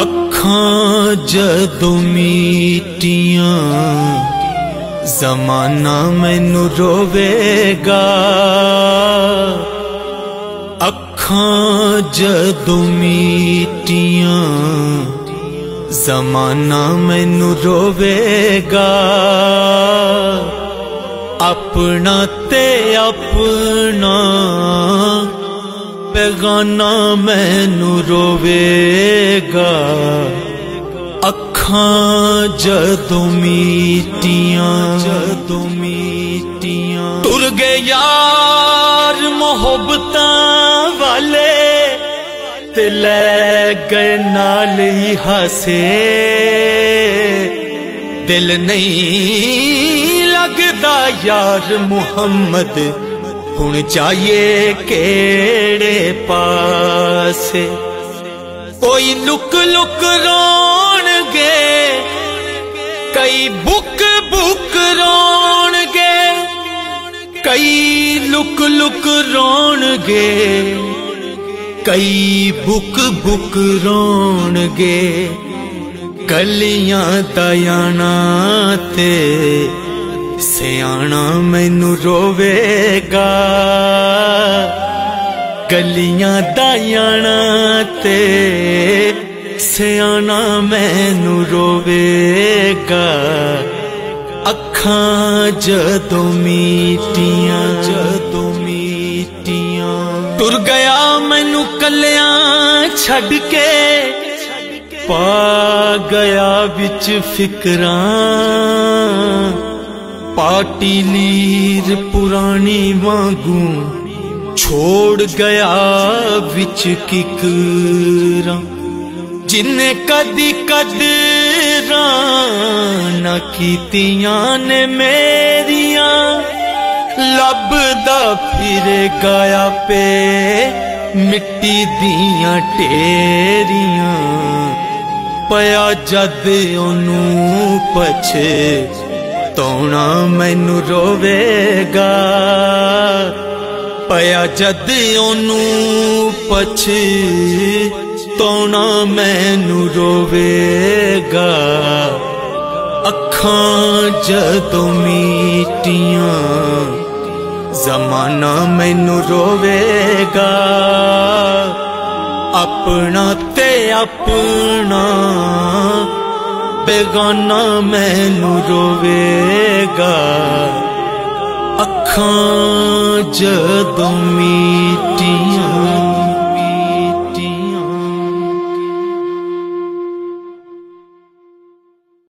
ਅੱਖਾਂ ਜਦੋਂ ਮੀਟੀਆਂ ਜ਼ਮਾਨਾ ਮੈਨੂੰ ਰੋਵੇਗਾ। ਅੱਖਾਂ ਜਦੋਂ ਮੀਟੀਆਂ, ਜ਼ਮਾਨਾ ਮੈਨੂੰ ਰੋਵੇਗਾ। ਆਪਣਾ ਤੇ ਆਪਣਾ ਬੇਗਾਨਾ ਮੈਨੂੰ ਰੋਵੇਗਾ। ਅੱਖਾਂ ਜਦੋਂ ਮੀਟੀਆਂ ਜਦੋਂ ਮੀਟੀਆਂ, ਤੁਰ ਗਏ ਯਾਰ ਮੁਹੱਬਤਾਂ ਲੈ ਗਏ ਨਾਲ ਹੀ ਹੱਸੇ ਦਿਲ ਨਹੀਂ ਲੱਗਦਾ ਯਾਰ ਮੁਹੰਮਦ ਹੁਣ ਚਾਹੀਏ ਕਿਹੜੇ ਪਾਸੇ ਕੋਈ ਲੁਕ ਲੁਕ ਰੋਣਗੇ ਕਈ ਬੁੱਕ ਬੁੱਕ ਰੋਣਗੇ ਕਈ ਲੁਕ ਲੁਕ ਰੋਣਗੇ ਕਈ ਬੁੱਕ ਬੁੱਕ ਰੋਣਗੇ ਕਲੀਆਂ ਦਇਆਣਾ ਤੇ ਸਿਆਣਾ ਮੈਨੂੰ ਰੋਵੇਗਾ। ਗਲੀਆਂ ਦਾਇਆਣਾ ਤੇ ਸਿਆਣਾ ਮੈਨੂੰ ਰੋਵੇਗਾ। ਅੱਖਾਂ ਜਦੋਂ ਮੀਟੀਆਂ ਜਦੋਂ ਮੀਟੀਆਂ ਤੁਰ ਗਿਆ ਮੈਨੂੰ ਛੱਡ ਕੇ ਪਾ ਗਿਆ ਵਿੱਚ ਫਿਕਰਾਂ। ਪਾਟੀ ਲੀਰ ਪੁਰਾਣੀ ਵਾਂਗੂ ਛੋੜ ਗਿਆ ਵਿੱਚ ਕਿਕਰਾਂ। ਜਿਨੇ ਕਦੀ ਕਦਰਾਂ ਨਾ ਕੀਤੀਆਂ ਨੇ ਮੇਰੀਆਂ, ਲੱਭਦਾ ਫਿਰੇ ਗਿਆ ਪੇ ਮਿੱਟੀ ਦੀਆਂ ਢੇਰੀਆਂ ਪਿਆ ਜਦ ਉਹਨੂੰ ਪਛੇ, ਤੋਣਾ ਮੈਨੂੰ ਰੋਵੇਗਾ? ਪਿਆ ਜਦ ਉਹਨੂੰ ਪਛੇ, ਤੋਣਾ ਮੈਨੂੰ ਰੋਵੇਗਾ? ਅੱਖਾਂ ਜਦੋਂ ਮੀਟੀਆਂ ਜ਼ਮਾਨਾ ਮੈਨੂੰ ਰੋਵੇਗਾ। ਆਪਣਾ ਤੇ ਆਪਣਾ ਬੇਗਾਨਾ ਮੈਨੂੰ ਰੋਵੇਗਾ। ਅੱਖਾਂ ਜਦੋਂ ਮੀਟੀਆਂ